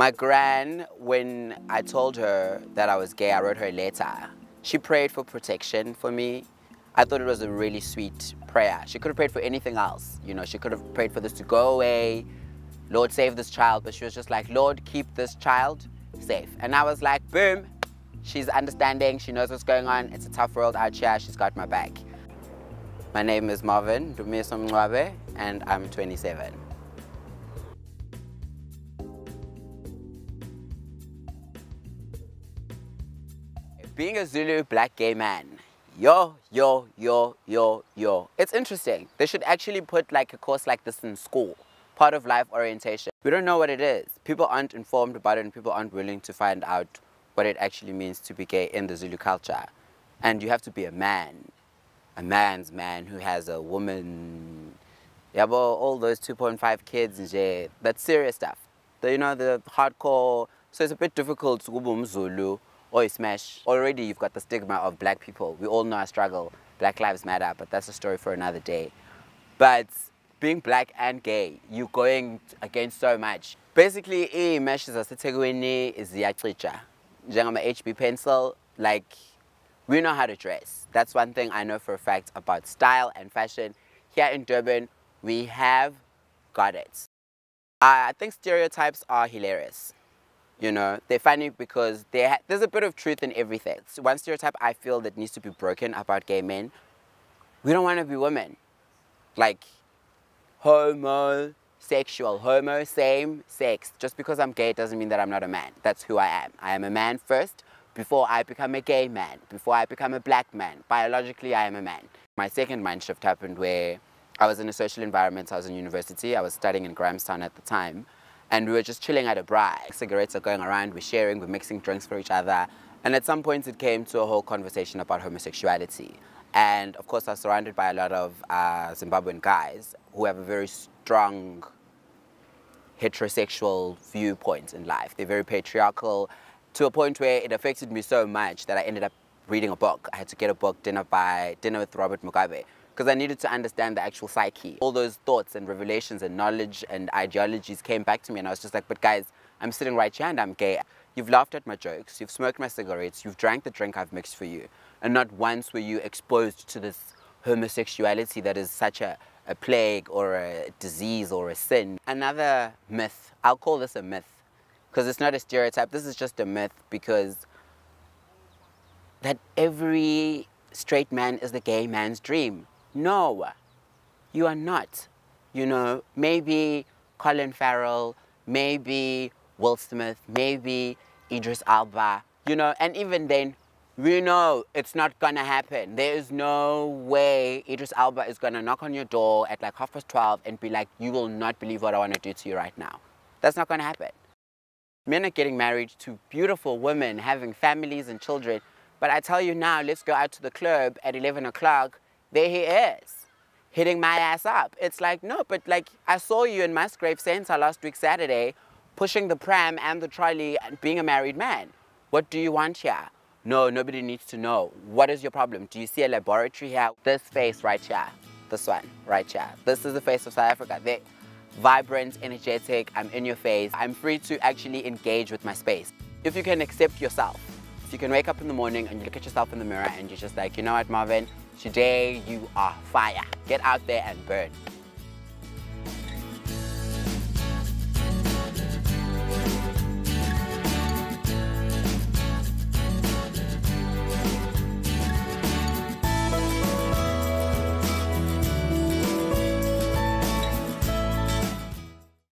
My gran, when I told her that I was gay, I wrote her a letter. She prayed for protection for me. I thought it was a really sweet prayer. She could have prayed for anything else. You know, she could have prayed for this to go away. Lord, save this child. But she was just like, Lord, keep this child safe. And I was like, boom. She's understanding. She knows what's going on. It's a tough world out here. She's got my back. My name is Marvin Dumiso Mncwabe, and I'm 27. Being a Zulu black gay man, yo, yo, yo, yo, yo. It's interesting. They should actually put like a course like this in school, part of life orientation. We don't know what it is. People aren't informed about it and people aren't willing to find out what it actually means to be gay in the Zulu culture. And you have to be a man, a man's man who has a woman. Yeah, but all those 2.5 kids that's serious stuff. You know, the hardcore, so it's a bit difficult to go Zulu ismash. Already you've got the stigma of black people. We all know our struggle. Black lives matter, but that's a story for another day. But being black and gay, you're going against so much. Basically, mesh is iy'meshi zasethekwini ziyacica. Njengama HB pencil, like, we know how to dress. That's one thing I know for a fact about style and fashion. Here in Durban, we have got it. I think stereotypes are hilarious. You know, they're funny because there's a bit of truth in everything. One stereotype I feel that needs to be broken about gay men, we don't want to be women. Like, homosexual, homo, same sex. Just because I'm gay doesn't mean that I'm not a man. That's who I am. I am a man first before I become a gay man, before I become a black man. Biologically, I am a man. My second mind shift happened where I was in a social environment. I was in university. I was studying in Grahamstown at the time and we were just chilling at a bar. Cigarettes are going around, we're sharing, we're mixing drinks for each other. And at some point it came to a whole conversation about homosexuality. And of course I was surrounded by a lot of uh, Zimbabwean guys who have a very strong heterosexual viewpoint in life. They're very patriarchal to a point where it affected me so much that I ended up reading a book. I had to get a book, Dinner, by, Dinner with Robert Mugabe, because I needed to understand the actual psyche. All those thoughts and revelations and knowledge and ideologies came back to me and I was just like, but guys, I'm sitting right here and I'm gay. You've laughed at my jokes, you've smoked my cigarettes, you've drank the drink I've mixed for you. And not once were you exposed to this homosexuality that is such a, a plague or a disease or a sin. Another myth, I'll call this a myth, because it's not a stereotype, this is just a myth because that every straight man is the gay man's dream. No, you are not. You know, maybe Colin Farrell, maybe Will Smith, maybe Idris Elba, you know, and even then, we know it's not gonna happen. There is no way Idris Elba is gonna knock on your door at like half past 12 and be like, you will not believe what I wanna do to you right now. That's not gonna happen. Men are getting married to beautiful women, having families and children. But I tell you now, let's go out to the club at 11 o'clock there he is, hitting my ass up. It's like, no, but like, I saw you in Musgrave Center last week Saturday, pushing the pram and the trolley and being a married man. What do you want here? No, nobody needs to know. What is your problem? Do you see a laboratory here? This face right here, this one right here. This is the face of South Africa. They vibrant, energetic, I'm in your face. I'm free to actually engage with my space. If you can accept yourself, you can wake up in the morning and you look at yourself in the mirror and you're just like, you know what, Marvin, Today you are fire. Get out there and burn.